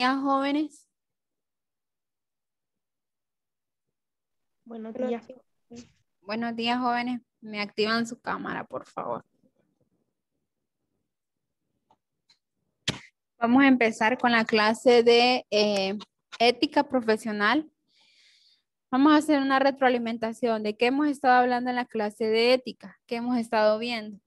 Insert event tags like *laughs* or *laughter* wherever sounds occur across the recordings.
días, jóvenes. Buenos días. Buenos días, jóvenes. Me activan su cámara, por favor. Vamos a empezar con la clase de eh, ética profesional. Vamos a hacer una retroalimentación de qué hemos estado hablando en la clase de ética, qué hemos estado viendo.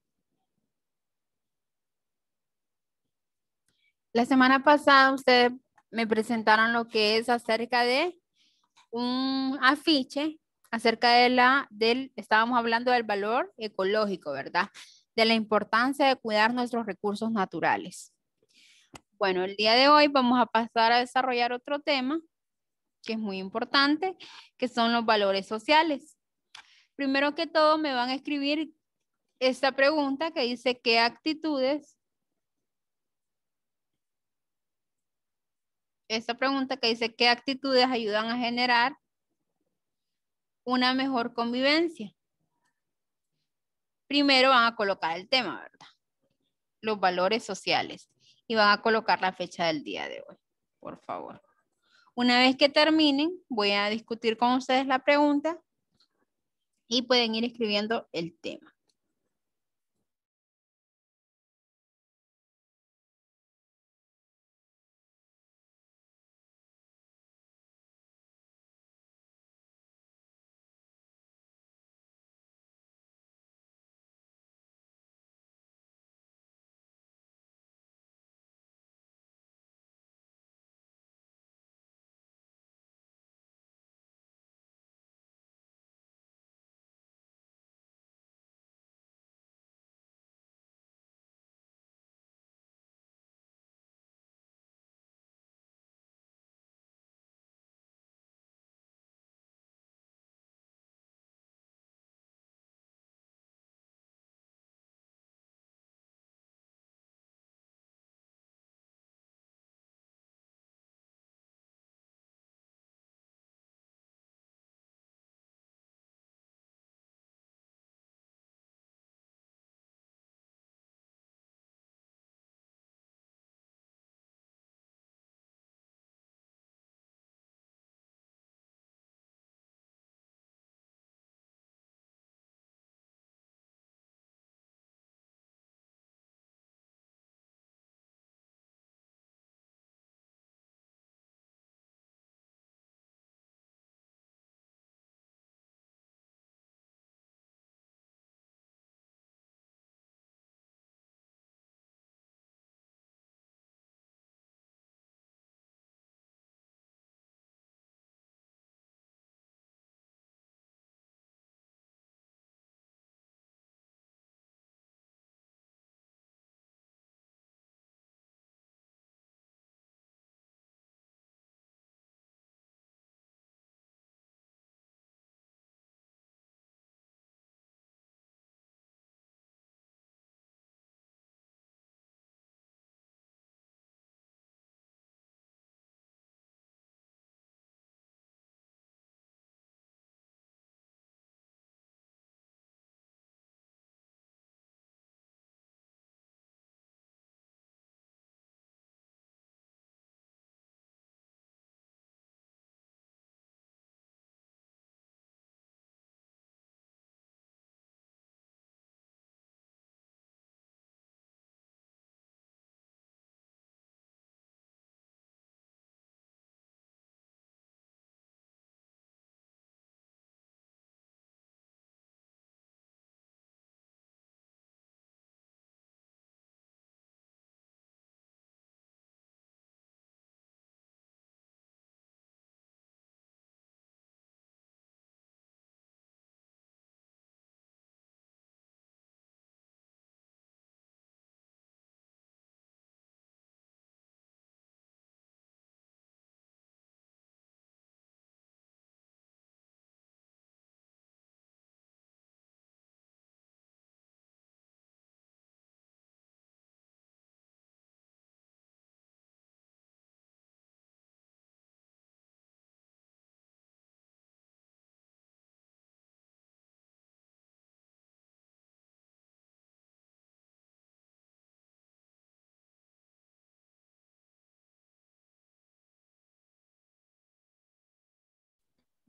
La semana pasada ustedes me presentaron lo que es acerca de un afiche, acerca de la, del, estábamos hablando del valor ecológico, ¿verdad? De la importancia de cuidar nuestros recursos naturales. Bueno, el día de hoy vamos a pasar a desarrollar otro tema que es muy importante, que son los valores sociales. Primero que todo me van a escribir esta pregunta que dice qué actitudes esta pregunta que dice qué actitudes ayudan a generar una mejor convivencia. Primero van a colocar el tema, ¿verdad? Los valores sociales. Y van a colocar la fecha del día de hoy, por favor. Una vez que terminen, voy a discutir con ustedes la pregunta y pueden ir escribiendo el tema.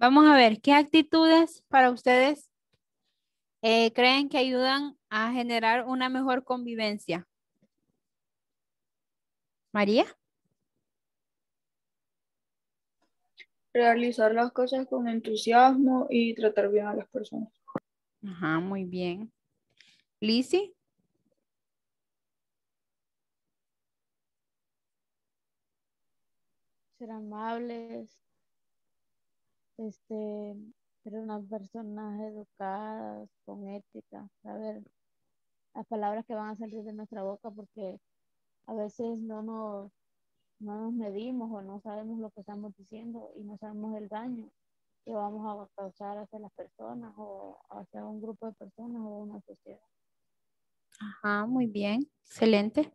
Vamos a ver, ¿qué actitudes para ustedes eh, creen que ayudan a generar una mejor convivencia? María. Realizar las cosas con entusiasmo y tratar bien a las personas. Ajá, muy bien. Lizzie. Ser amables, este, ser unas personas educadas, con ética, saber las palabras que van a salir de nuestra boca porque a veces no nos, no nos medimos o no sabemos lo que estamos diciendo y no sabemos el daño que vamos a causar hacia las personas o hacia un grupo de personas o una sociedad. Ajá, muy bien, excelente.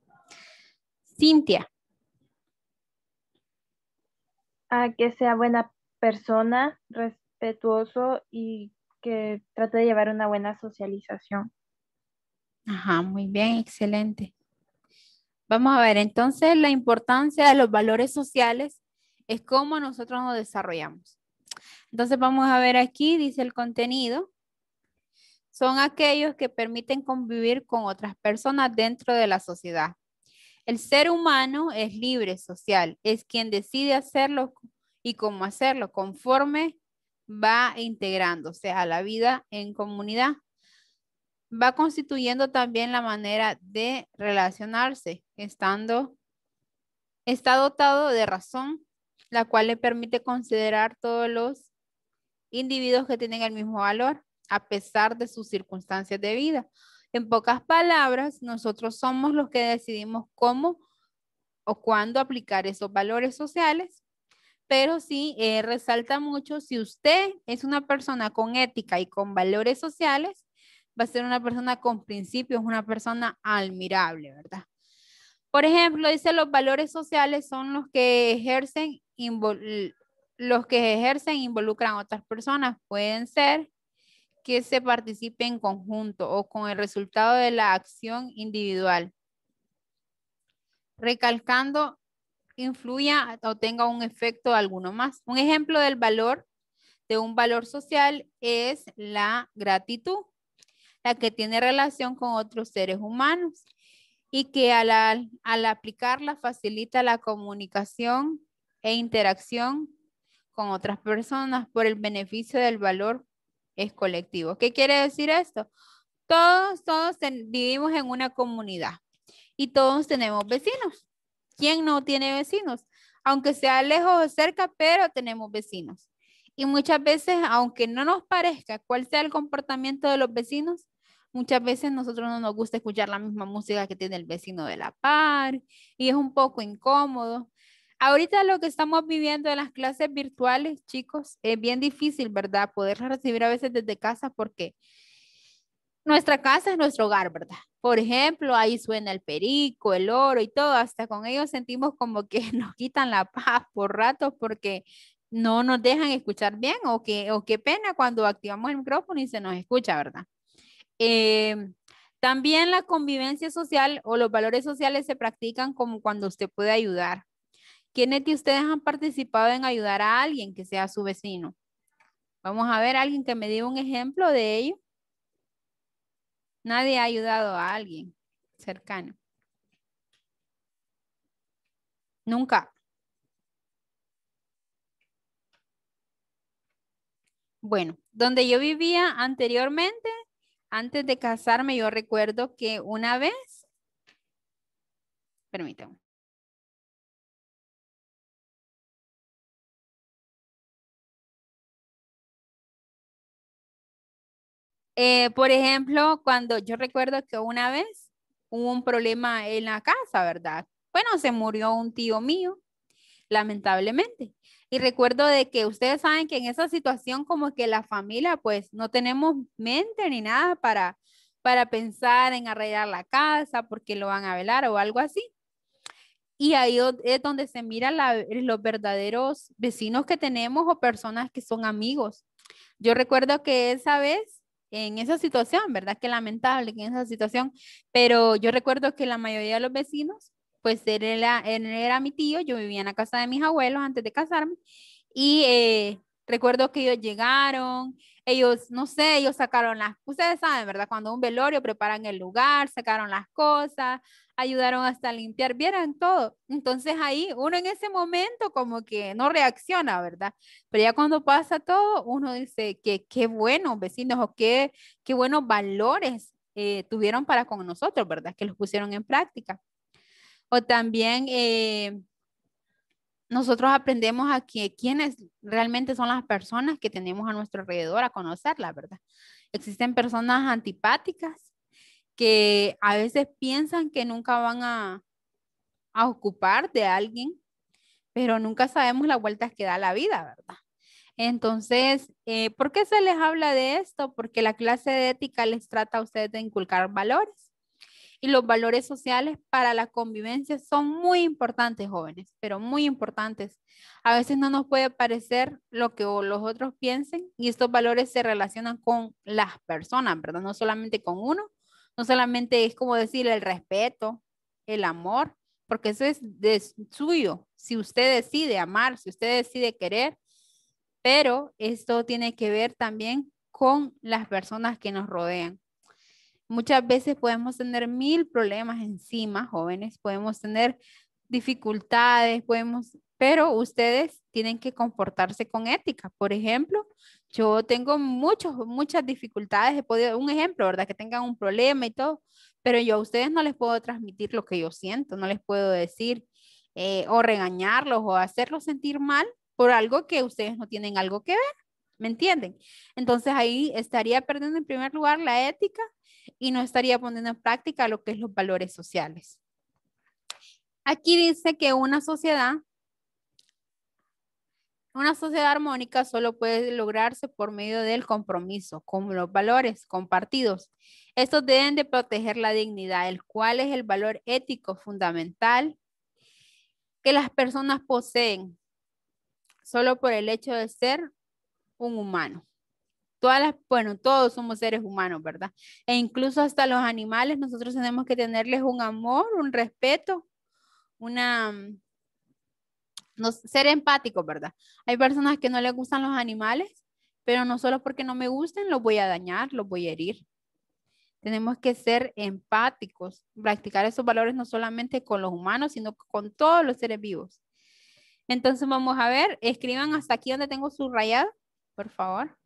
Cintia. A que sea buena persona, respetuoso y que trate de llevar una buena socialización. Ajá, muy bien, excelente. Vamos a ver, entonces la importancia de los valores sociales es cómo nosotros nos desarrollamos. Entonces vamos a ver aquí, dice el contenido. Son aquellos que permiten convivir con otras personas dentro de la sociedad. El ser humano es libre, social, es quien decide hacerlo y cómo hacerlo conforme va integrándose a la vida en comunidad. Va constituyendo también la manera de relacionarse, estando, está dotado de razón, la cual le permite considerar todos los individuos que tienen el mismo valor, a pesar de sus circunstancias de vida. En pocas palabras, nosotros somos los que decidimos cómo o cuándo aplicar esos valores sociales pero sí eh, resalta mucho, si usted es una persona con ética y con valores sociales, va a ser una persona con principios, una persona admirable, ¿verdad? Por ejemplo, dice los valores sociales son los que ejercen, los que ejercen e involucran a otras personas. Pueden ser que se participe en conjunto o con el resultado de la acción individual. Recalcando influya o tenga un efecto alguno más. Un ejemplo del valor de un valor social es la gratitud, la que tiene relación con otros seres humanos y que al, al aplicarla facilita la comunicación e interacción con otras personas por el beneficio del valor es colectivo. ¿Qué quiere decir esto? Todos, todos vivimos en una comunidad y todos tenemos vecinos. ¿Quién no tiene vecinos? Aunque sea lejos o cerca, pero tenemos vecinos. Y muchas veces, aunque no nos parezca cuál sea el comportamiento de los vecinos, muchas veces nosotros no nos gusta escuchar la misma música que tiene el vecino de la par y es un poco incómodo. Ahorita lo que estamos viviendo en las clases virtuales, chicos, es bien difícil, ¿verdad? Poder recibir a veces desde casa porque nuestra casa es nuestro hogar, ¿verdad? Por ejemplo, ahí suena el perico, el oro y todo, hasta con ellos sentimos como que *laughs* nos quitan la paz por rato porque no nos dejan escuchar bien o que o qué pena cuando activamos el micrófono y se nos escucha, ¿verdad? Eh, también la convivencia social o los valores sociales se practican como cuando usted puede ayudar. ¿Quiénes de ustedes han participado en ayudar a alguien que sea su vecino? Vamos a ver, alguien que me diga un ejemplo de ello. Nadie ha ayudado a alguien cercano. Nunca. Bueno, donde yo vivía anteriormente, antes de casarme, yo recuerdo que una vez, permítanme. Eh, por ejemplo, cuando yo recuerdo que una vez hubo un problema en la casa, ¿verdad? Bueno, se murió un tío mío, lamentablemente. Y recuerdo de que ustedes saben que en esa situación como que la familia pues no tenemos mente ni nada para, para pensar en arreglar la casa porque lo van a velar o algo así. Y ahí es donde se mira los verdaderos vecinos que tenemos o personas que son amigos. Yo recuerdo que esa vez en esa situación, ¿verdad? Qué lamentable que en esa situación, pero yo recuerdo que la mayoría de los vecinos, pues él era, era mi tío, yo vivía en la casa de mis abuelos antes de casarme y eh, Recuerdo que ellos llegaron, ellos, no sé, ellos sacaron las, ustedes saben, ¿verdad? Cuando un velorio preparan el lugar, sacaron las cosas, ayudaron hasta a limpiar, vieran todo. Entonces ahí uno en ese momento como que no reacciona, ¿verdad? Pero ya cuando pasa todo, uno dice que qué buenos vecinos o qué, qué buenos valores eh, tuvieron para con nosotros, ¿verdad? Que los pusieron en práctica. O también eh, nosotros aprendemos a que quiénes realmente son las personas que tenemos a nuestro alrededor, a conocerlas, ¿verdad? Existen personas antipáticas que a veces piensan que nunca van a, ocupar de alguien, pero nunca sabemos las vueltas que da la vida, ¿verdad? Entonces, eh, ¿por qué se les habla de esto? Porque la clase de ética les trata a ustedes de inculcar valores y los valores sociales para la convivencia son muy importantes, jóvenes, pero muy importantes. A veces no nos puede parecer lo que los otros piensen y estos valores se relacionan con las personas, ¿verdad? No solamente con uno, no solamente es como decir el respeto, el amor, porque eso es de suyo. Si usted decide amar, si usted decide querer, pero esto tiene que ver también con las personas que nos rodean. Muchas veces podemos tener mil problemas encima, jóvenes, podemos tener dificultades, podemos, pero ustedes tienen que comportarse con ética. Por ejemplo, yo tengo muchos, muchas dificultades, he podido, un ejemplo, ¿verdad? Que tengan un problema y todo, pero yo a ustedes no les puedo transmitir lo que yo siento, no les puedo decir eh, o regañarlos o hacerlos sentir mal por algo que ustedes no tienen algo que ver. ¿Me entienden? Entonces ahí estaría perdiendo en primer lugar la ética y no estaría poniendo en práctica lo que es los valores sociales. Aquí dice que una sociedad, una sociedad armónica solo puede lograrse por medio del compromiso con los valores compartidos. Estos deben de proteger la dignidad, el cual es el valor ético fundamental que las personas poseen solo por el hecho de ser un humano todas las, bueno, todos somos seres humanos, ¿verdad? E incluso hasta los animales, nosotros tenemos que tenerles un amor, un respeto, una, mm, no, ser empáticos, ¿verdad? Hay personas que no les gustan los animales, pero no solo porque no me gusten, los voy a dañar, los voy a herir. Tenemos que ser empáticos, practicar esos valores no solamente con los humanos, sino con todos los seres vivos. Entonces vamos a ver, escriban hasta aquí donde tengo subrayado, por favor.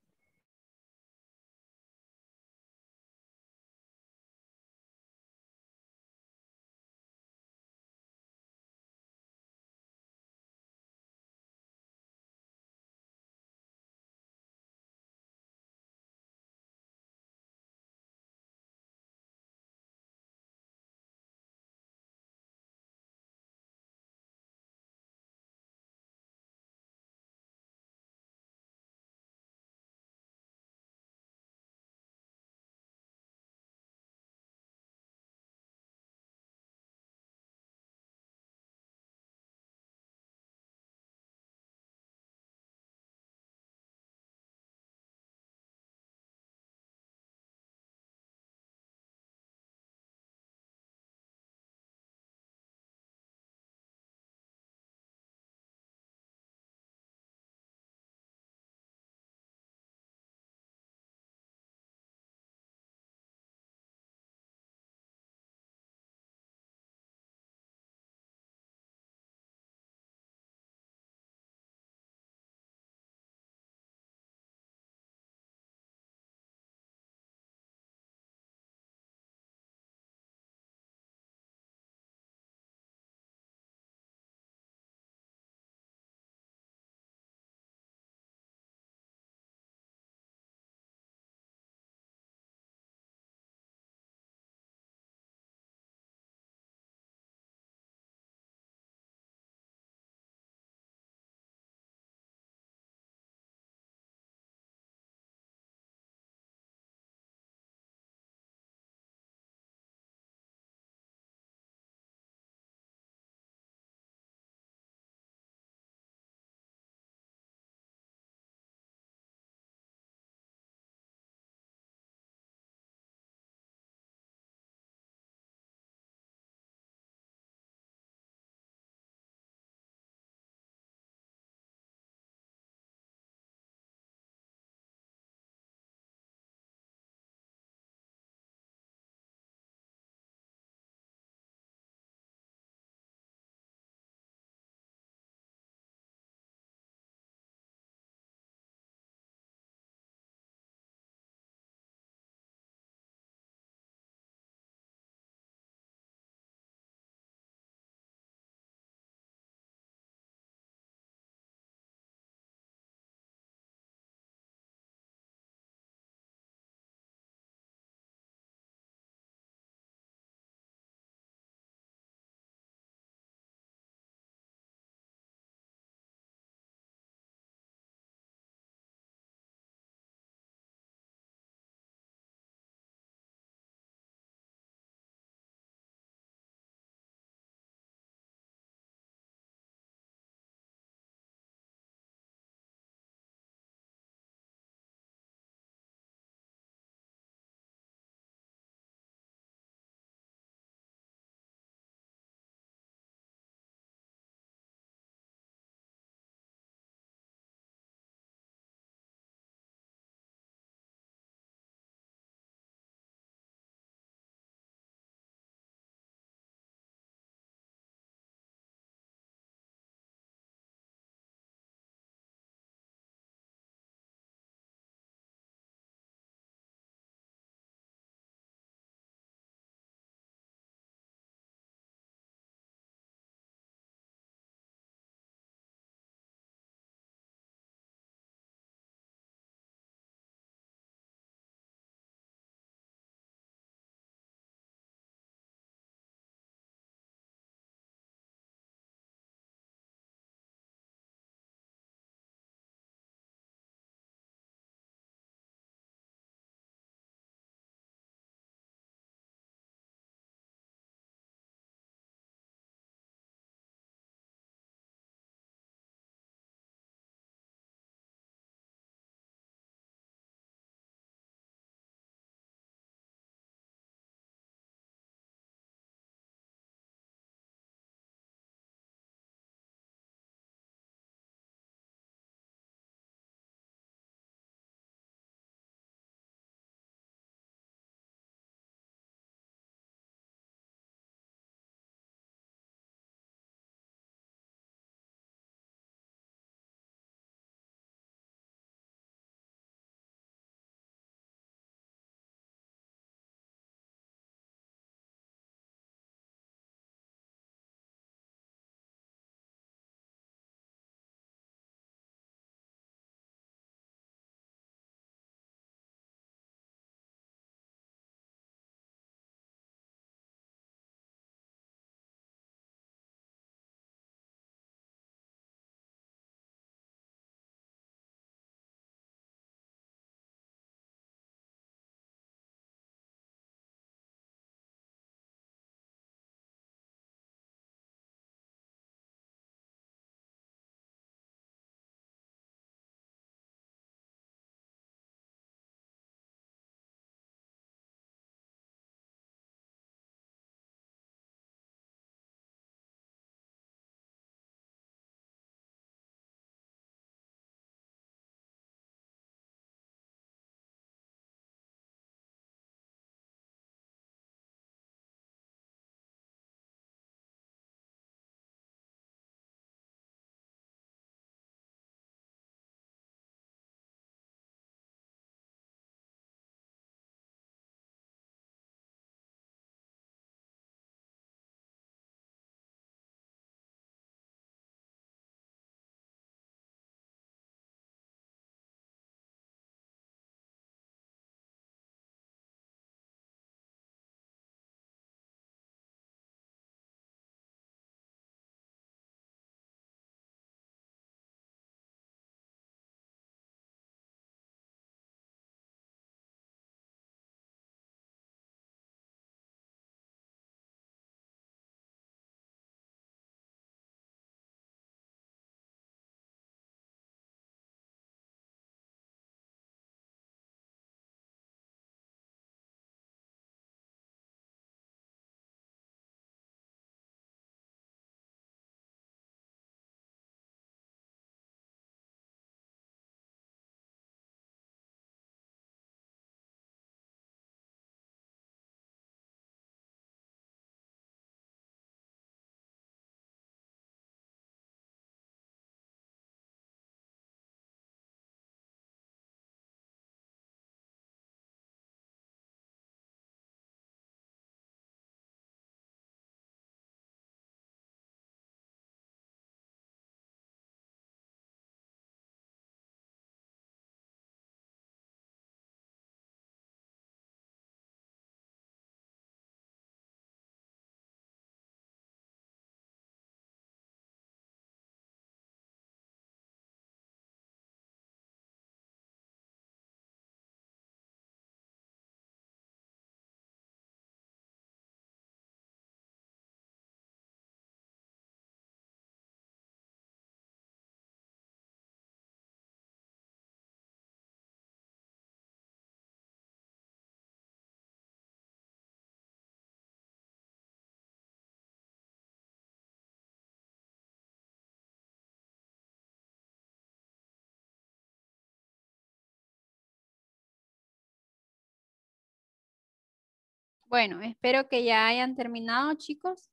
Bueno, espero que ya hayan terminado, chicos.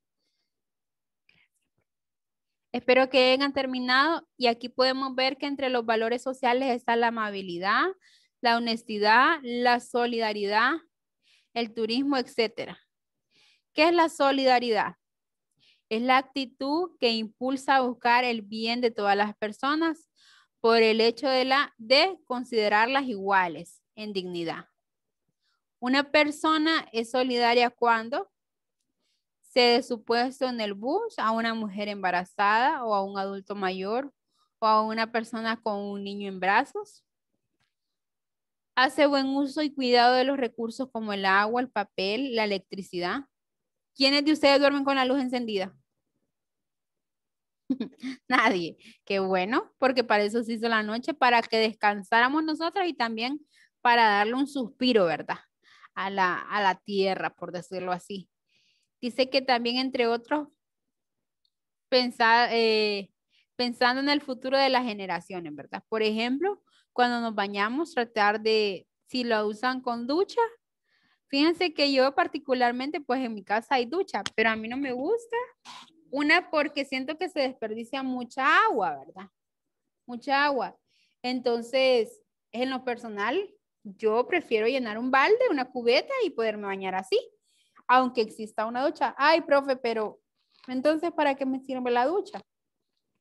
Espero que hayan terminado y aquí podemos ver que entre los valores sociales está la amabilidad, la honestidad, la solidaridad, el turismo, etcétera. ¿Qué es la solidaridad? Es la actitud que impulsa a buscar el bien de todas las personas por el hecho de, la, de considerarlas iguales en dignidad. Una persona es solidaria cuando se su puesto en el bus a una mujer embarazada o a un adulto mayor o a una persona con un niño en brazos. Hace buen uso y cuidado de los recursos como el agua, el papel, la electricidad. ¿Quiénes de ustedes duermen con la luz encendida? *laughs* Nadie. Qué bueno, porque para eso se hizo la noche, para que descansáramos nosotras y también para darle un suspiro, ¿verdad? A la, tierra, por decirlo así. Dice que también, entre otros, pensar, eh, pensando en el futuro de las generaciones, ¿verdad? Por ejemplo, cuando nos bañamos, tratar de, si lo usan con ducha, fíjense que yo particularmente, pues en mi casa hay ducha, pero a mí no me gusta. Una, porque siento que se desperdicia mucha agua, ¿verdad? Mucha agua. Entonces, en lo personal, yo prefiero llenar un balde, una cubeta y poderme bañar así, aunque exista una ducha. Ay, profe, pero entonces, ¿para qué me sirve la ducha?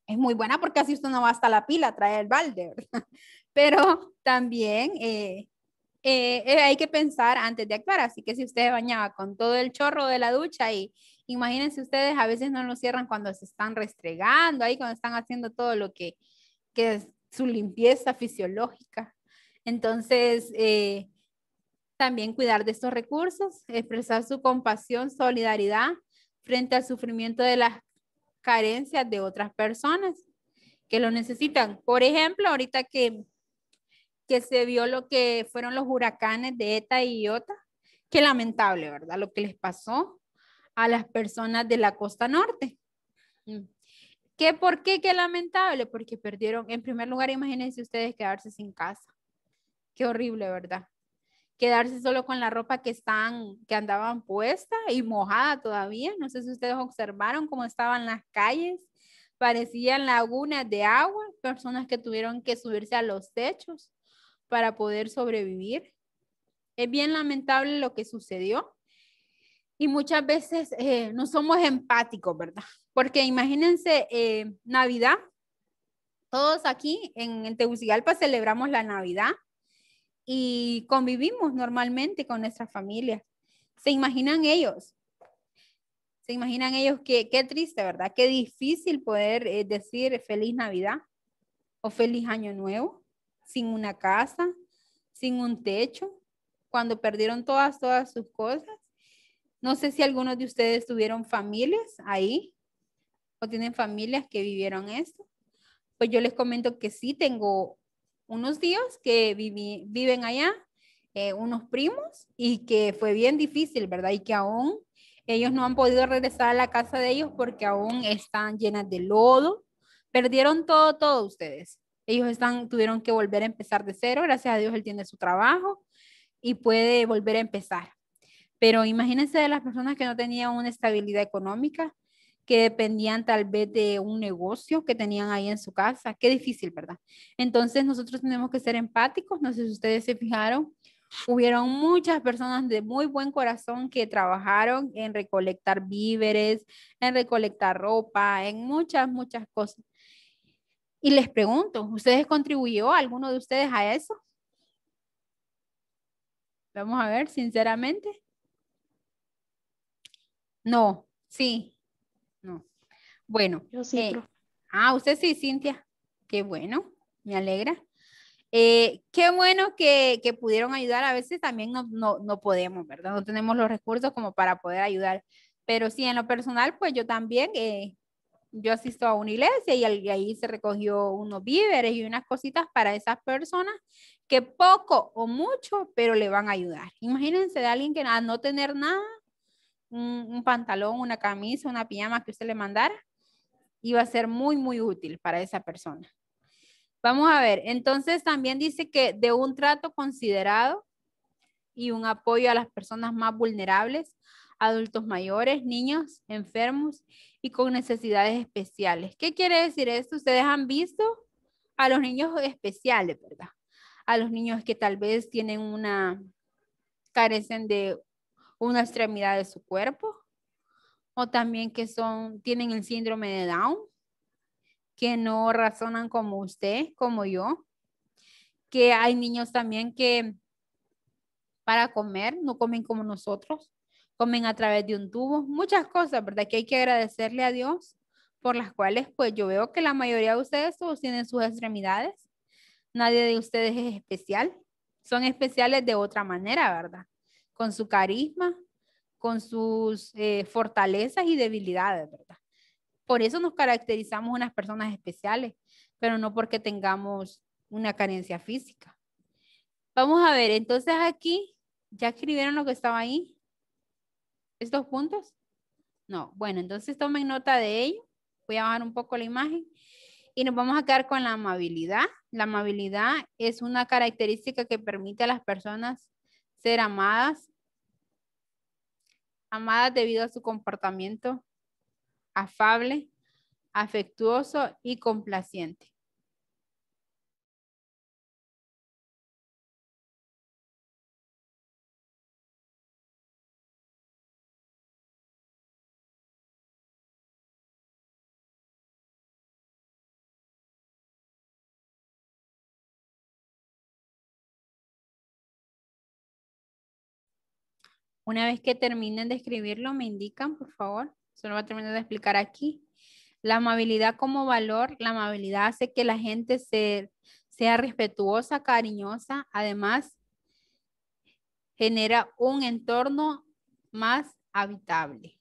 Es muy buena porque así usted no va hasta la pila, trae el balde, ¿verdad? *laughs* Pero también eh, eh, eh, hay que pensar antes de actuar, así que si usted bañaba con todo el chorro de la ducha y imagínense ustedes, a veces no lo cierran cuando se están restregando, ahí cuando están haciendo todo lo que, que es su limpieza fisiológica. Entonces, eh, también cuidar de estos recursos, expresar su compasión, solidaridad frente al sufrimiento de las carencias de otras personas que lo necesitan. Por ejemplo, ahorita que, que se vio lo que fueron los huracanes de ETA y IOTA, qué lamentable, ¿verdad? Lo que les pasó a las personas de la costa norte. Mm. ¿Qué por qué? Qué lamentable, porque perdieron, en primer lugar, imagínense ustedes quedarse sin casa. Qué horrible, ¿verdad? Quedarse solo con la ropa que están, que andaban puesta y mojada todavía. No sé si ustedes observaron cómo estaban las calles. Parecían lagunas de agua, personas que tuvieron que subirse a los techos para poder sobrevivir. Es bien lamentable lo que sucedió. Y muchas veces eh, no somos empáticos, ¿verdad? Porque imagínense eh, Navidad. Todos aquí en Tegucigalpa celebramos la Navidad y convivimos normalmente con nuestras familias. ¿Se imaginan ellos? ¿Se imaginan ellos qué, qué triste, verdad? Qué difícil poder eh, decir feliz Navidad o feliz Año Nuevo sin una casa, sin un techo, cuando perdieron todas, todas sus cosas. No sé si algunos de ustedes tuvieron familias ahí o tienen familias que vivieron esto. Pues yo les comento que sí, tengo unos días que viven allá, eh, unos primos, y que fue bien difícil, ¿verdad? Y que aún ellos no han podido regresar a la casa de ellos porque aún están llenas de lodo. Perdieron todo, todo ustedes. Ellos están, tuvieron que volver a empezar de cero. Gracias a Dios él tiene su trabajo y puede volver a empezar. Pero imagínense de las personas que no tenían una estabilidad económica, que dependían tal vez de un negocio que tenían ahí en su casa. Qué difícil, ¿verdad? Entonces nosotros tenemos que ser empáticos. No sé si ustedes se fijaron, hubieron muchas personas de muy buen corazón que trabajaron en recolectar víveres, en recolectar ropa, en muchas, muchas cosas. Y les pregunto, ¿ustedes contribuyó alguno de ustedes a eso? Vamos a ver, sinceramente. No, sí, no. Bueno. Yo sí. Eh, ah, usted sí, Cintia. Qué bueno, me alegra. Eh, qué bueno que, que, pudieron ayudar. A veces también no, no, no, podemos, ¿verdad? No tenemos los recursos como para poder ayudar. Pero sí, en lo personal, pues yo también, eh, yo asisto a una iglesia y, ahí se recogió unos víveres y unas cositas para esas personas que poco o mucho, pero le van a ayudar. Imagínense de alguien que a no tener nada, un, pantalón, una camisa, una pijama que usted le mandara, iba a ser muy, muy útil para esa persona. Vamos a ver, entonces también dice que de un trato considerado y un apoyo a las personas más vulnerables, adultos mayores, niños, enfermos y con necesidades especiales. ¿Qué quiere decir esto? Ustedes han visto a los niños especiales, ¿verdad? A los niños que tal vez tienen una, carecen de una extremidad de su cuerpo, o también que son, tienen el síndrome de Down, que no razonan como usted, como yo, que hay niños también que para comer no comen como nosotros, comen a través de un tubo, muchas cosas, ¿verdad? Que hay que agradecerle a Dios por las cuales pues yo veo que la mayoría de ustedes todos tienen sus extremidades. Nadie de ustedes es especial. Son especiales de otra manera, ¿verdad? Con su carisma, con sus eh, fortalezas y debilidades, ¿verdad? Por eso nos caracterizamos unas personas especiales, pero no porque tengamos una carencia física. Vamos a ver, entonces aquí, ¿ya escribieron lo que estaba ahí? ¿Estos puntos? No, bueno, entonces tomen nota de ello. Voy a bajar un poco la imagen. Y nos vamos a quedar con la amabilidad. La amabilidad es una característica que permite a las personas ser amadas. Amadas debido a su comportamiento afable, afectuoso y complaciente. Una vez que terminen de escribirlo, me indican, por favor. Solo voy a terminar de explicar aquí. La amabilidad como valor, la amabilidad hace que la gente sea respetuosa, cariñosa. Además, genera un entorno más habitable.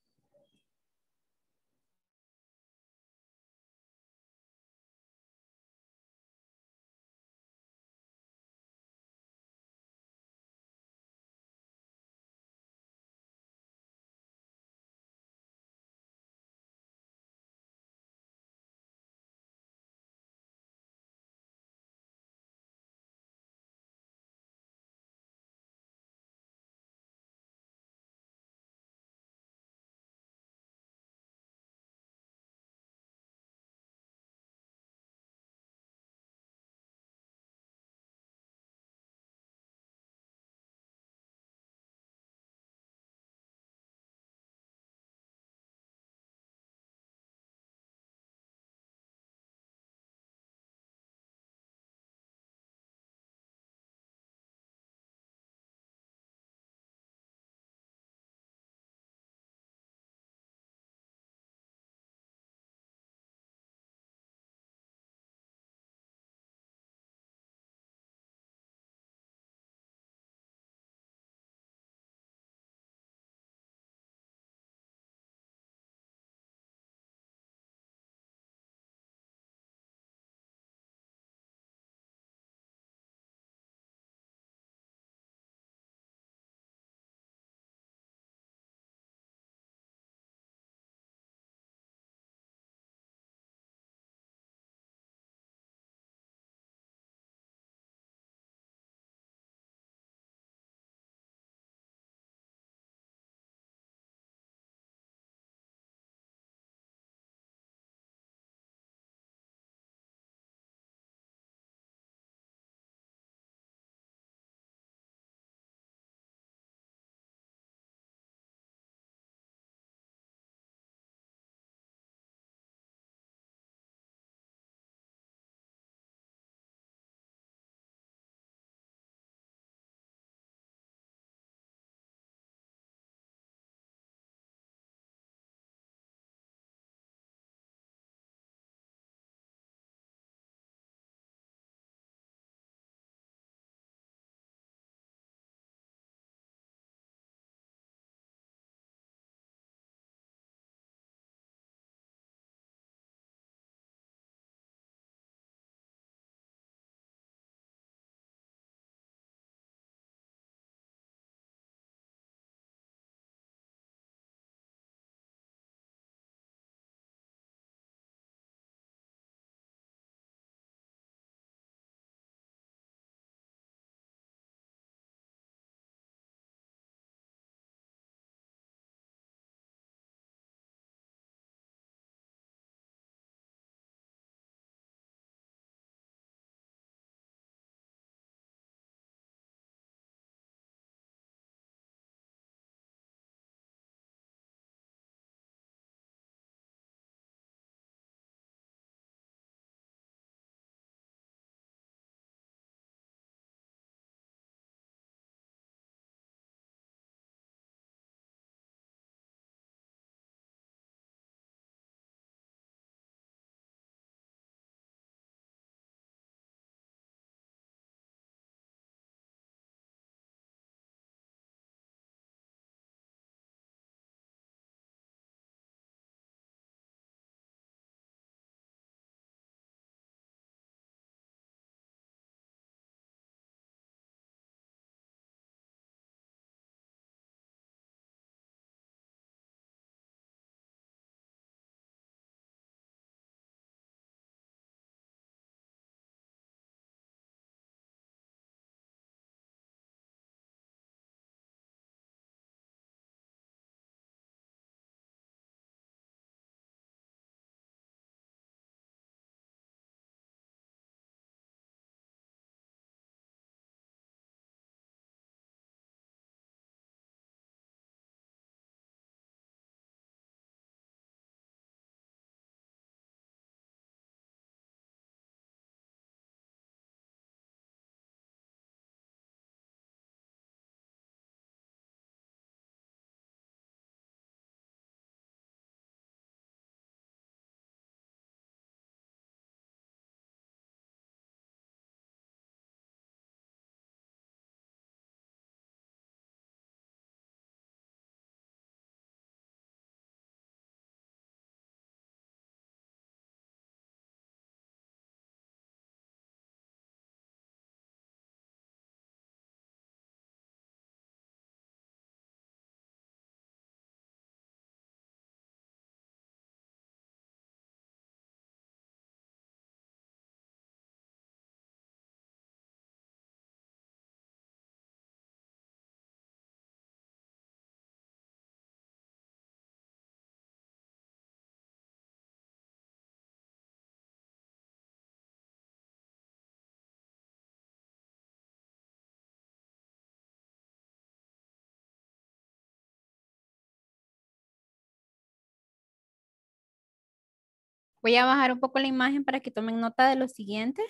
Voy a bajar un poco la imagen para que tomen nota de lo siguiente.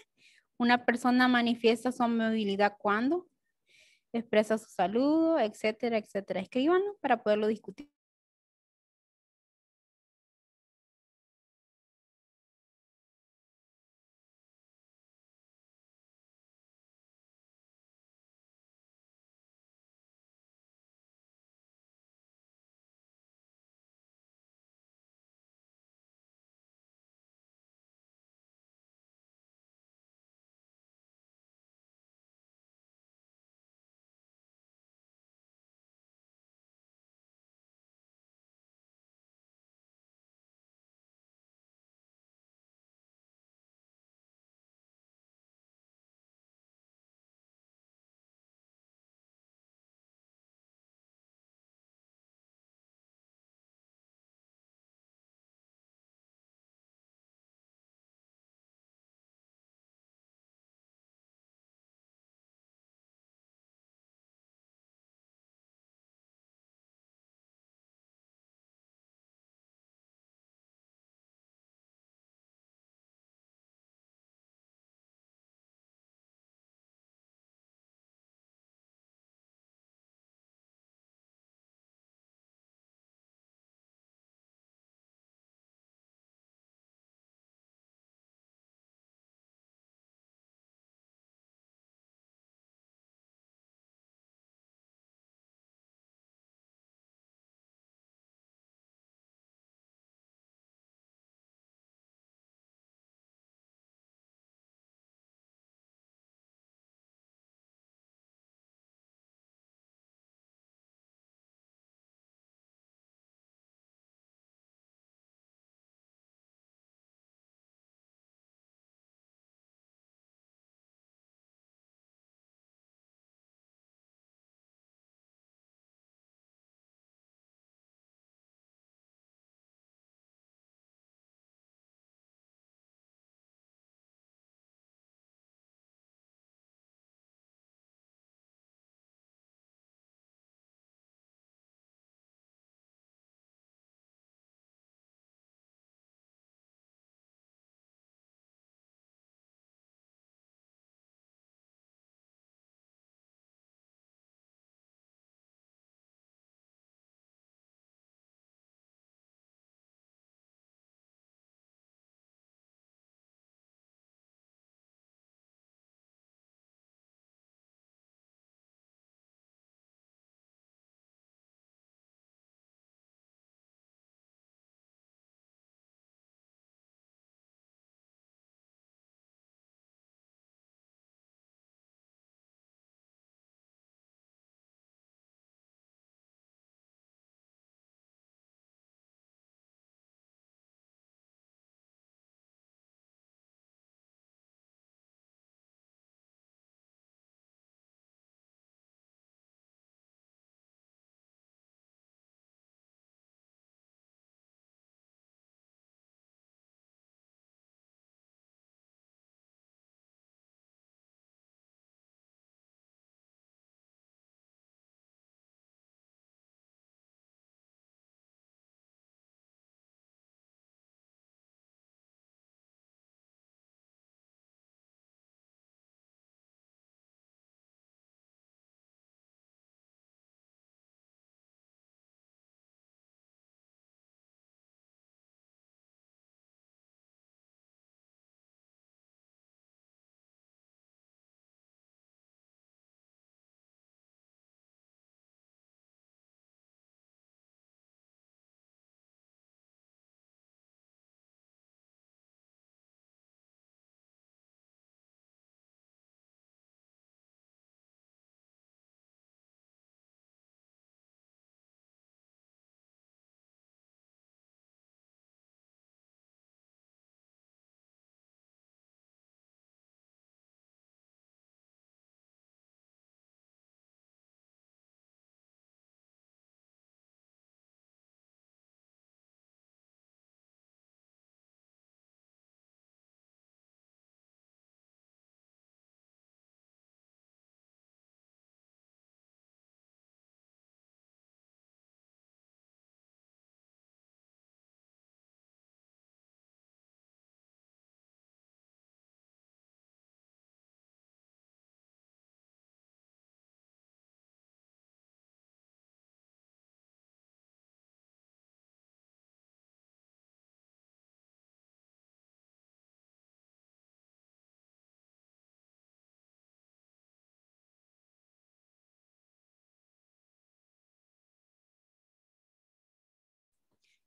Una persona manifiesta su movilidad cuando expresa su saludo, etcétera, etcétera. Escríbanlo para poderlo discutir.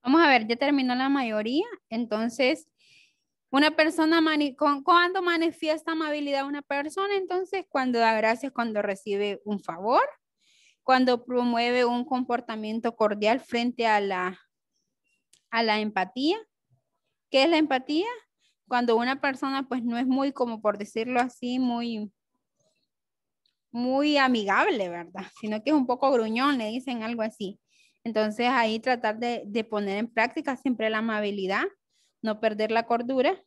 Vamos a ver, ya terminó la mayoría. Entonces, una persona, con, ¿cuándo manifiesta amabilidad una persona? Entonces, cuando da gracias, cuando recibe un favor, cuando promueve un comportamiento cordial frente a la, a la empatía. ¿Qué es la empatía? Cuando una persona pues no es muy, como por decirlo así, muy, muy amigable, ¿verdad? Sino que es un poco gruñón, le dicen algo así. Entonces ahí tratar de, poner en práctica siempre la amabilidad, no perder la cordura.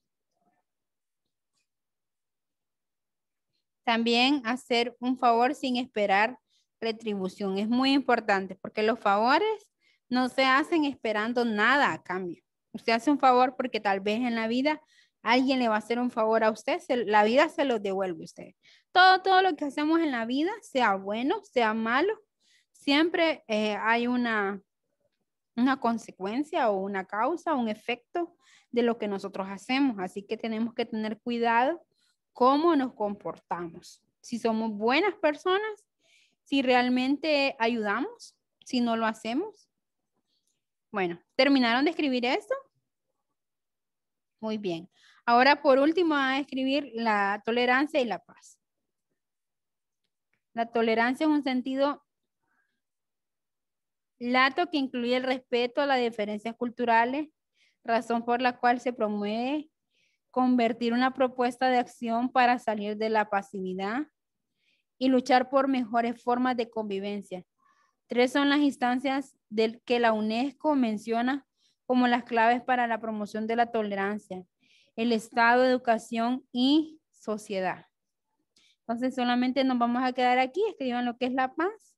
También hacer un favor sin esperar retribución. Es muy importante porque los favores no se hacen esperando nada a cambio. Usted hace un favor porque tal vez en la vida alguien le va a hacer un favor a usted, la vida se lo devuelve a usted. Todo, todo lo que hacemos en la vida, sea bueno, sea malo, siempre eh, hay una, una consecuencia o una causa, un efecto de lo que nosotros hacemos. Así que tenemos que tener cuidado cómo nos comportamos. Si somos buenas personas, si realmente ayudamos, si no lo hacemos. Bueno, ¿terminaron de escribir esto? Muy bien. Ahora, por último, a escribir la tolerancia y la paz. La tolerancia es un sentido lato que incluye el respeto a las diferencias culturales, razón por la cual se promueve convertir una propuesta de acción para salir de la pasividad y luchar por mejores formas de convivencia. Tres son las instancias del que la UNESCO menciona como las claves para la promoción de la tolerancia, el Estado, educación y sociedad. Entonces solamente nos vamos a quedar aquí, escriban lo que es la paz.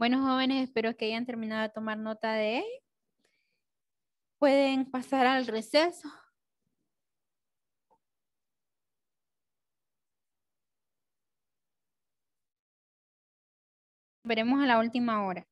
Bueno, jóvenes, espero que hayan terminado de tomar nota de ello. Pueden pasar al receso. Veremos a la última hora.